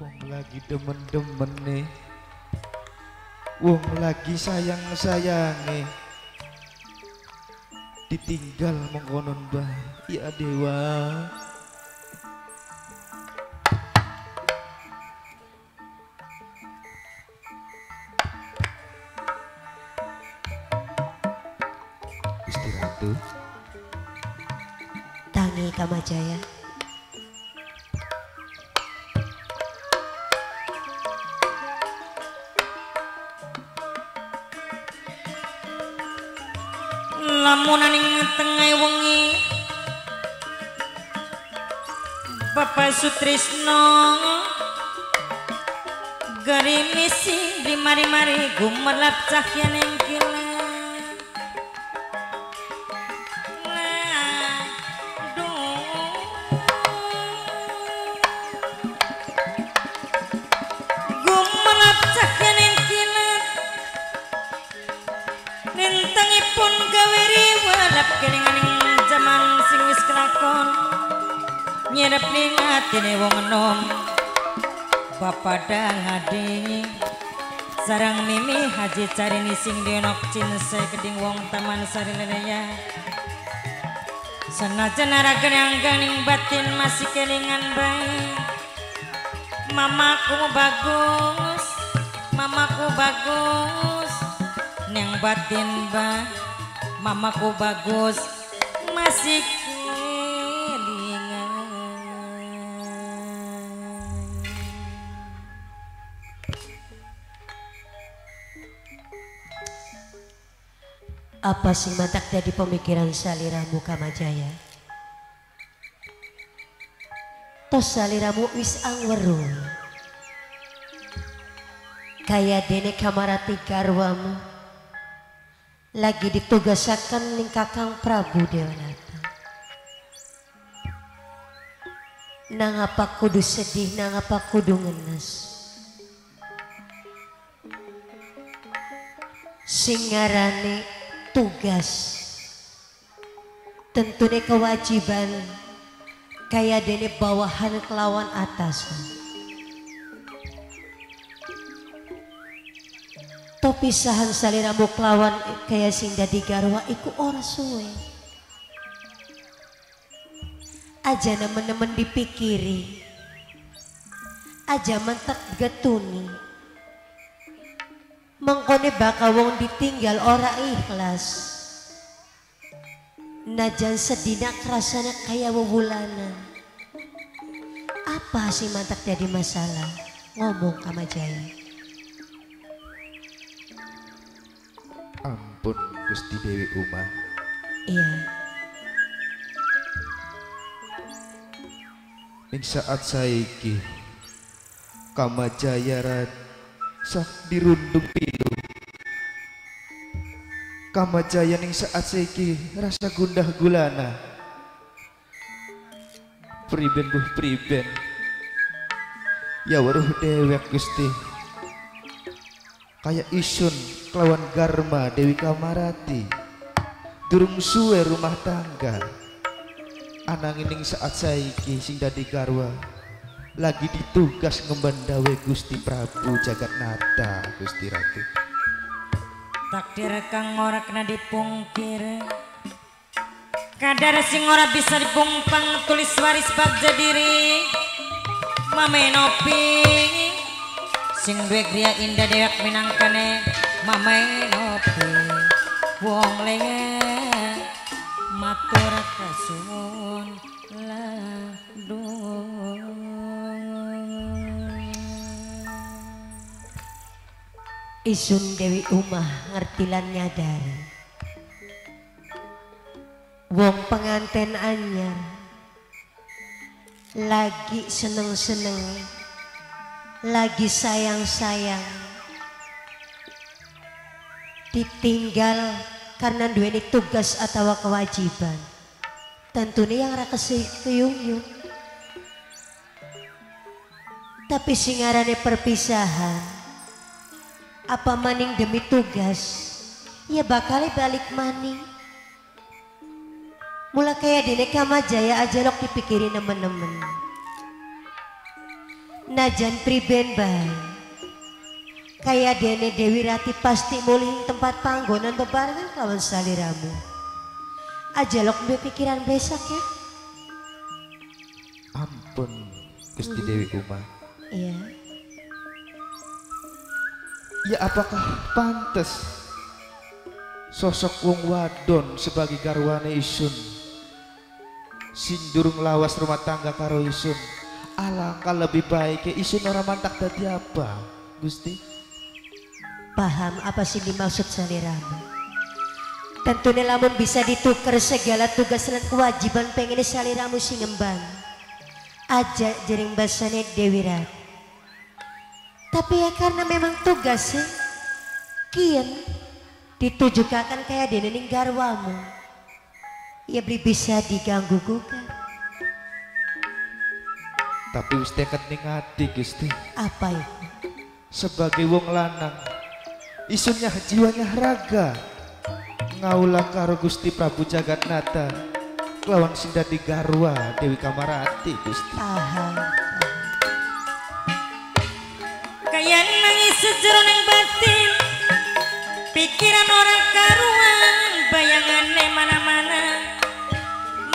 Wong lagi demen-demen nih. Wong lagi sayang-sayange. Ditinggal mengkonon bah Ya dewa Bapak Sutrisno Gerimisi di mari-mari gumelap cahyaning sing dienok cinse keding wong taman sari lelaya Senajan aragan yang ganing batin masih kelingan baik Mamaku bagus, mamaku bagus Neng batin ba Mamaku bagus Masih Apa sing matak jadi pemikiran saliramu Kamajaya? Tos saliramu wis angweru. Kaya dene kamarati garwamu lagi ditugasakan ning Kakang Prabu Dewanata. Nang apa kudu sedih, nang apa kudu ngenes. Singarane tugas. Tentunya kewajiban. Kayak dene bawahan kelawan atas. Topisahan saliramu kelawan kayak sing dadi garwa iku ora suwe. Aja nemen-nemen dipikiri. Aja mentek getuni mengkone bakal wong ditinggal ora ikhlas. Najan sedina kerasanya kayak wewulanan apa sih mantak jadi masalah? Ngomong kama jaya Ampun Gusti Dewi Uma. Iya. Ing saat saiki Kamajaya Rat sak dirundung pilu Kamajaya ning saat saiki rasa gundah gulana. Priben buh priben. Ya waruh dewek Gusti. Kayak isun kelawan Garma Dewi Kamarati. Durung suwe rumah tangga. Anangin ing saat saiki sing dadi garwa lagi ditugas ngembandawe Gusti Prabu Jagat Nata Gusti Ratu. Takdir kang ora kena dipungkir. Kadar sing ora bisa dipungpang tulis waris bagja diri Mamenopi Sing duwe griya indah dewek minangkane. Mamenopi Wong lenge Matur kasuwun ladung Isun Dewi Umah ngertilan nyadari Wong penganten anyar lagi seneng-seneng lagi sayang-sayang. Ditinggal karena duweni tugas atau kewajiban. Tentunya yang raka keyung tapi singarane perpisahan apa maning demi tugas ya bakal balik maning mula kayak dene kama jaya aja lok dipikirin nemen-nemen Najan priben bay. Kayak dene Dewi Rati pasti mulihin tempat panggonan bebarengan kawan saliramu. Ajalok pikiran besok ya. Ampun Gusti Dewi Uma. Iya. Ya apakah pantas sosok wong wadon sebagai garwane isun sindurung lawas rumah tangga karo isun alangkah lebih baik ya isun orang mantak tadi apa Gusti Paham apa sih dimaksud saliramu? Tentunya lamun bisa ditukar segala tugas dan kewajiban pengen saliramu si ngembang. Aja jering basane Dewi Rat. Tapi ya karena memang tugasnya kian ditujukan kayak dening garwamu. Ya beli bisa diganggu gugat. tapi wis tekad ning ati Gusti Apa itu? sebagai wong lanang isunnya jiwanya raga ngaulah karo Gusti Prabu Jagatnata kelawan sing dadi garwa Dewi Kamarati Gusti Paham. Sejeroning batin Pikiran orang karuan Bayangannya mana-mana.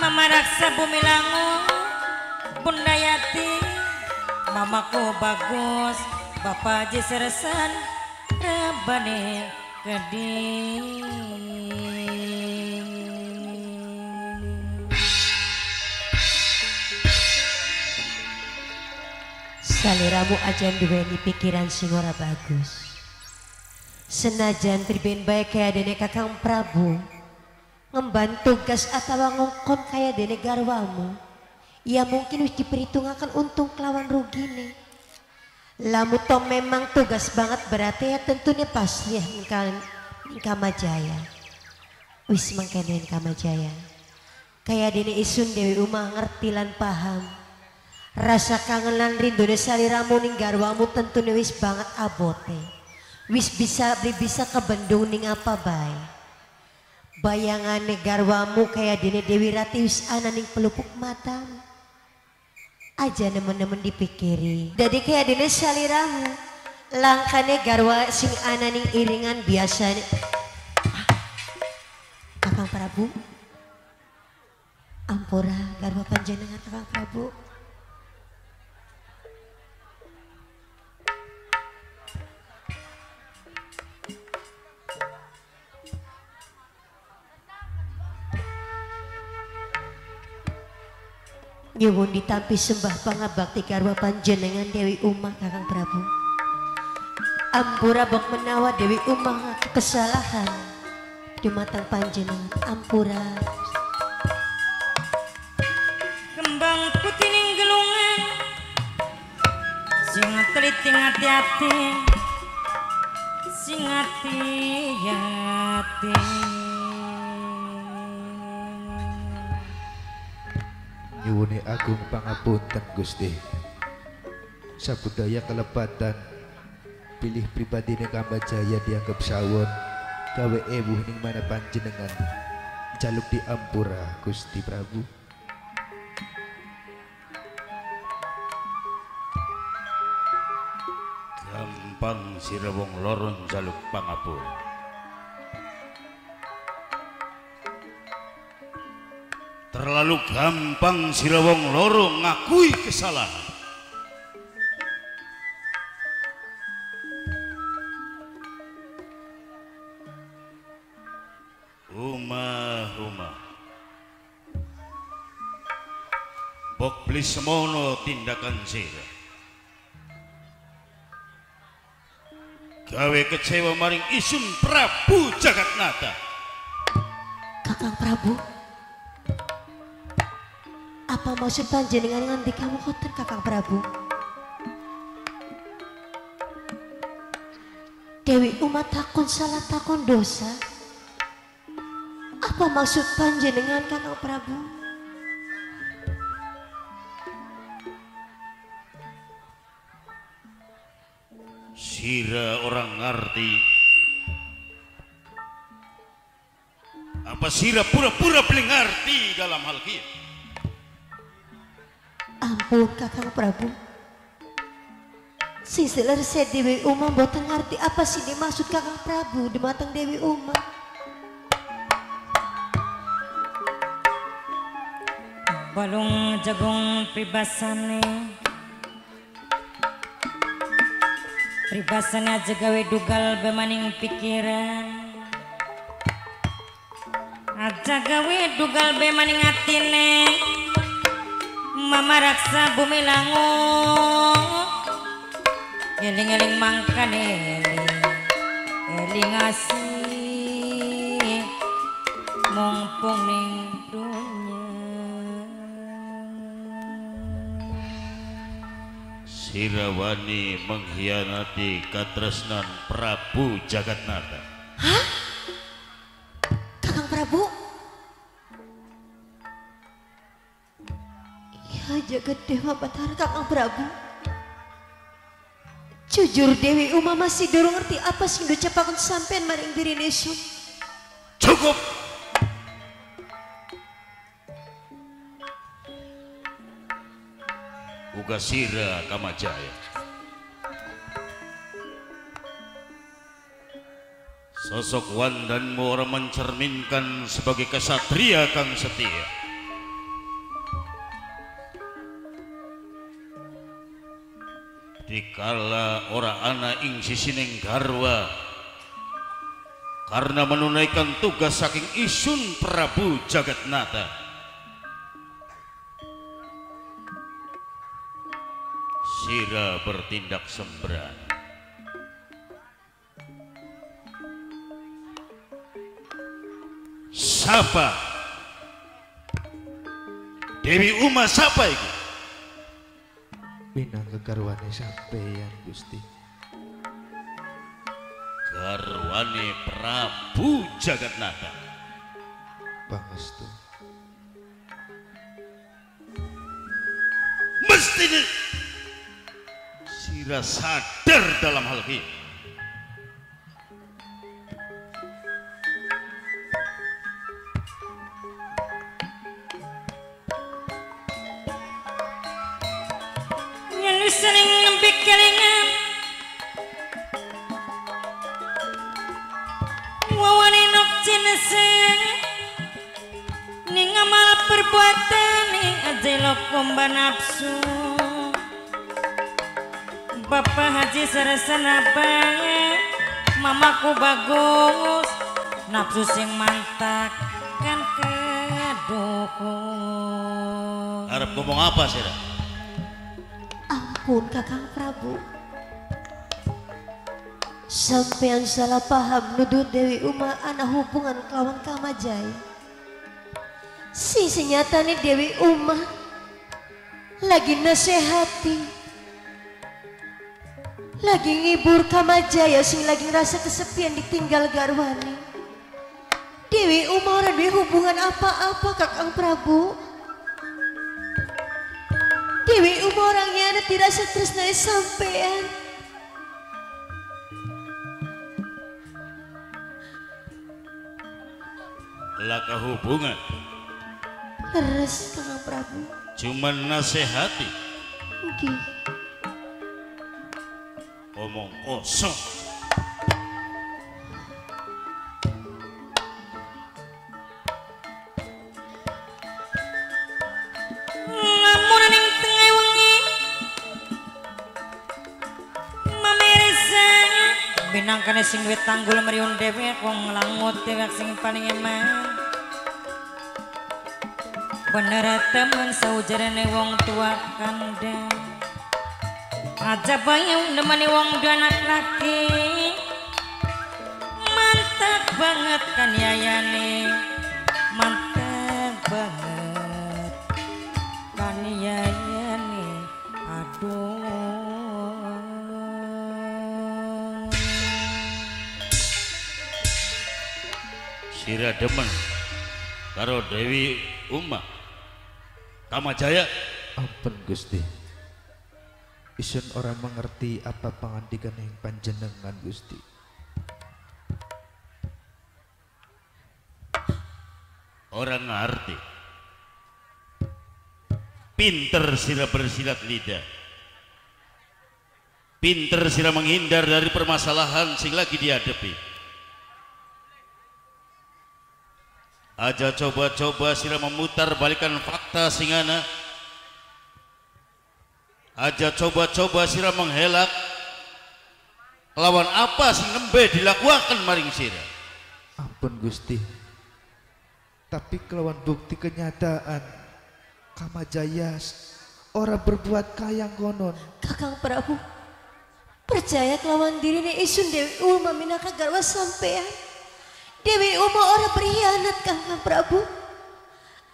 Mama raksa bumi langu Bunda Yati. Mamaku bagus Bapak Haji Seresan Rabane Saliramu ajan duweni pikiran sing ora bagus. Senajan priben bae kaya dene Kakang Prabu ngemban tugas atau ngongkon kaya dene garwamu. Ya mungkin wis diperhitungakan untung kelawan rugine. Lamu to memang tugas banget berarti ya tentunya pasti ya kan Kamajaya. Wis mangkene Kamajaya. Kaya dene isun Dewi Uma ngerti lan paham. Rasa kangen lan rindu saliramu ning garwamu tentu wis banget abote. Wis bisa bisa ke Bandung ning apa bay. Bayangane garwamu kayak dene Dewi Rati wis ana ning pelupuk mata. Aja nemen-nemen dipikiri. Jadi kayak dene saliramu. Langkane garwa sing ana ning iringan biasanya. Ah, Kakang Prabu. Ampura garwa panjenengan Kakang Prabu. Nyuwun ditampi sembah pangabakti karwa panjenengan Dewi Umah Kakang Prabu. Ampura bok menawa Dewi ngaku kesalahan. Dumatang panjenengan Ampura. kembang putih ning gelungan sing teliti hati-hati sing hati-hati nyuwuni agung pangapunten Gusti. Sabudaya kelepatan pilih pribadi ning Jaya dianggap sawon gawe ewuh ning mana panjenengan. Jaluk di ampura Gusti Prabu. Gampang sira wong loron jaluk pangapura terlalu gampang sira wong loro ngakui kesalahan Uma, uma. Bok semono tindakan sira. gawe kecewa maring isun Prabu Jagatnata Kakang Prabu. Apa maksud panjenengan nganti kamu khoten Kakang Prabu? Dewi umat takon salah takon dosa. Apa maksud panjenengan Kakang Prabu? Sira orang ngerti apa Sira pura-pura beli ngerti dalam hal ini Ampun Kakang Prabu. Si selesai Dewi Uma boten ngerti apa sih dimaksud Kakang Prabu di matang Dewi Uma. balung jagung pribasane pribasane aja gawe dugal bemaning pikiran aja gawe dugal bemaning atine mama raksa bumi langung eling-eling mangkane eling eling asih mumpung ning dunya Sirawani mengkhianati katresnan Prabu Jagatnata. Kakang Prabu. Jagat Dewa Batara Kakang Prabu. Jujur Dewi Uma masih dorong ngerti apa sing diucapakan sampean maring diri nesun. Cukup! Ugasira Kamajaya. Sosok Wandanmu orang mencerminkan sebagai kesatria kang setia. Dikala ora ana ing sisining garwa karena menunaikan tugas saking isun Prabu Jagatnata. Sira bertindak sembrani. Sapa? Dewi Uma sapa itu? Pinang kegarwane sampeyan Gusti. Garwane Prabu Jagatnata. Pangestu. Mesti Sira sadar dalam hal ini. Lokomba nafsu Bapak Haji Saresana banget Mamaku bagus Nafsu sing mantak kan kedukun Harap ngomong apa Sira? Ampun Kakang Prabu. Sampean salah paham nuduh Dewi Uma anak hubungan kawan Kamajaya. Si senyatanya Dewi Uma lagi nasehati. Lagi ngibur Kamajaya sing lagi ngerasa kesepian ditinggal Garwani. Dewi Uma orang duwe hubungan apa-apa Kakang Prabu. Dewi Uma orangnya ada tidak stres dari sampean. Laka hubungan Leres Kakang Prabu. Cuman nasihati. Nggih. omong kosong. Lamun ning tengah wengi Mamirsa binangkane sing wit tanggul meriun dhewe wong nglangut dewek sing paling eman Bener temen saujarane wong tua kandang. Aja bayang nemani wong anak laki. Mantap banget kan yayane. Mantap banget kan yayane. Aduh. Sira demen karo Dewi Uma Kamajaya Ampun Gusti. Isun orang mengerti apa pangandikan yang panjenengan Gusti. orang ngerti pinter sira bersilat lidah pinter sira menghindar dari permasalahan sing lagi dihadapi aja coba-coba sira memutar balikan fakta singana. Aja coba-coba sira menghelak. Lawan apa sing nembe dilakukan maring sira? Ampun Gusti. Tapi kelawan bukti kenyataan Kamajaya orang berbuat kaya konon. Kakang Prabu percaya kelawan diri ni isun Dewi Uma minaka garwa sampean Dewi Uma orang berkhianat Kakang Prabu.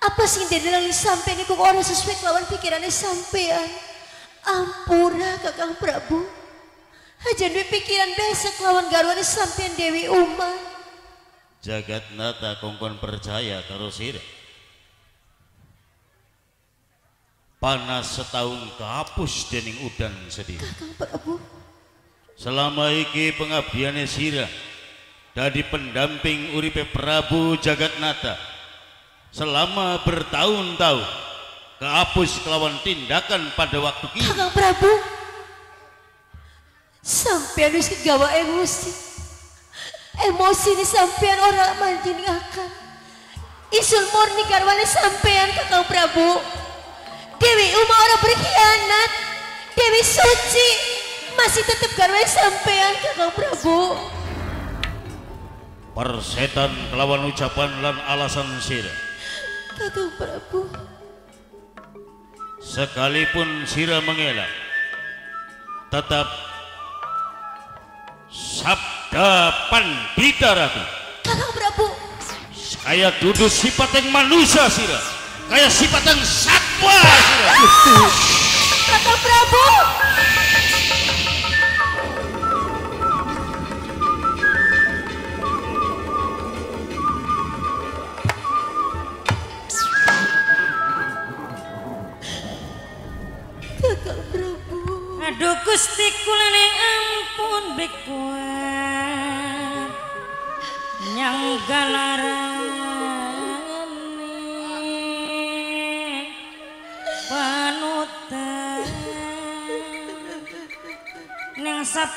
Apa sih yang didalangi sampean iku orang sesuai kelawan pikirannya sampean? Ampura Kakang Prabu. Aja duwe pikiran biasa kelawan garwane sampean Dewi Uma. Jagat nata kongkon percaya karo sira panas setahun kehapus dening udan sedih. Kakang Prabu. Selama iki pengabdiane sira dadi pendamping uripe Prabu Jagatnata selama bertahun-tahun kehapus kelawan tindakan pada waktu kini. Kakang Prabu sampean wis gawa emosi. Emosi ni sampean ora manjenengaken isul murni karwane sampean Kakang Prabu. Dewi Uma ora berkhianat. Dewi suci masih tetap garwe sampean Kakang Prabu persetan kelawan ucapan lan alasan sira Kakang Prabu. Sekalipun sira mengelak tetap sabda pandita ratu Kakang Prabu. Kayak duduk sifat yang manusia sira. Kayak sifat yang satwa sira. Kakang Prabu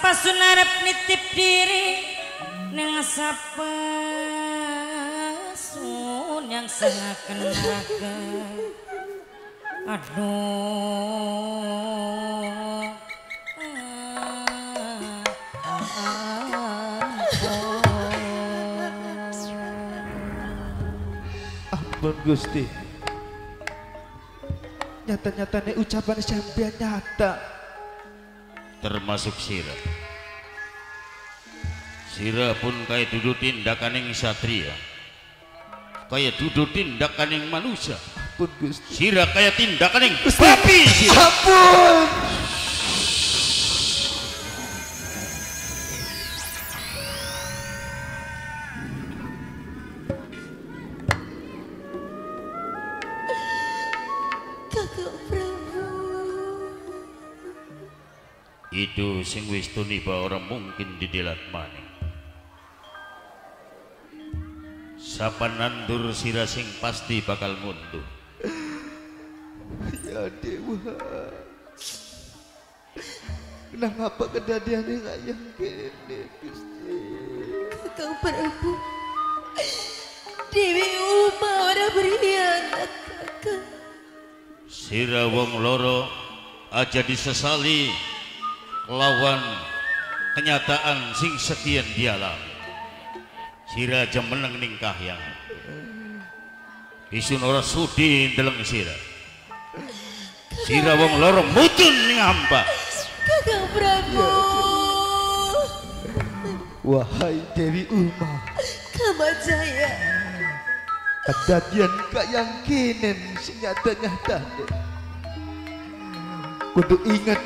sapa sunarep nitip diri? Ning sapa sun yang sengaken naga Aduh. ampun Gusti. Nyata-nyatanya ucapan sampean nyata termasuk sira sira pun kayak duduk tindakan yang satria. Kayak duduk tindakan yang manusia. Ampun Gusti. Sira kayak tindakan yang babi ampun itu sing wis tuniba orang mungkin didelat maning. Sapa nandur sira sing pasti bakal mundur? Ya dewa. Kenapa kejadiannya kayak gini Gusti? Kakang Prabu. Dewi Uma orang berkhianat Kakang Sira wong loro aja disesali lawan kenyataan sing sekian dialami. Sira aja meneng ning kahyang. Isun ora sudi ndeleng sira. Sira wong loro mutun ning hamba. Kakang Prabu wahai Dewi Uma Kamajaya kejadian kayak kinen sing nyata-nyata kudu ingat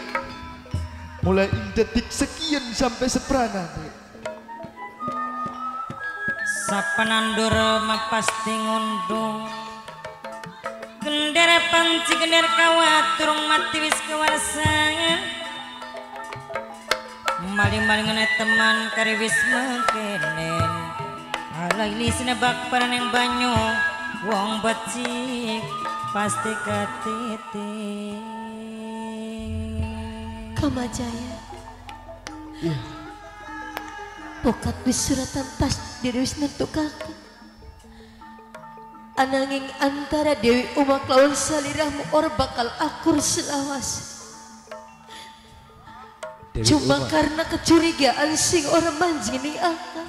mulai detik sekian sampai seperangan Sapanandur mapasti ngundung Gendera panci gender kawat turung mati wis kewarsangan Maling-malingane teman kari wis mengkenen Ala ini sinebak paran yang banyu Wong becik pasti katitik Kamajaya Pokat wis suratan tas diri wis nentukaken. Ananging antara Dewi Uma lawan saliramu ora bakal akur selawas. Dewi Cuma Uma. karena kecurigaan sing ora manjini akal.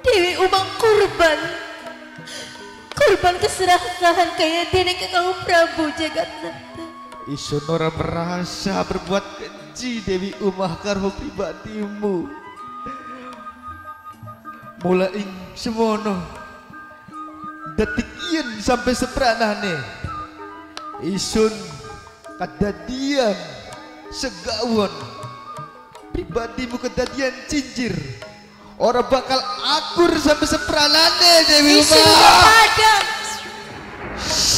Dewi Uma kurban. Kurban keserakahan kayak dene kakang Prabu Jagatnata. Isun ora merasa berbuat keji Dewi Umah karo pribadimu. Mulai semono detik yen sampai sepranane Isun kedadian segawon pribadimu kedadian cincir Orang bakal akur sampai sepranane Dewi Umah. padam.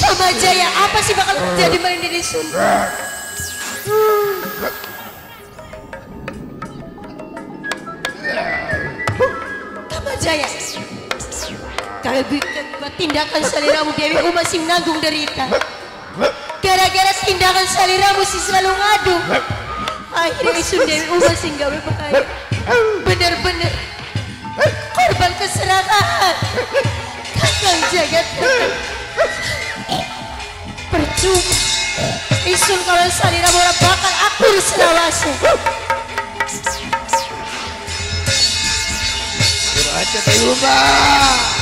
Sama Jaya apa sih bakal terjadi main di Sun? Kama Jaya. Kalau bikin tindakan saliramu Dewi Uma sing nanggung derita. Gara-gara tindakan saliramu sih selalu ngadu. Akhirnya isun Dewi Uma sing gawe bahaya. Bener-bener korban keserakahan. Kakang jagat percuma. Isun kalau saliramu ora bakal akur selawase. Aja.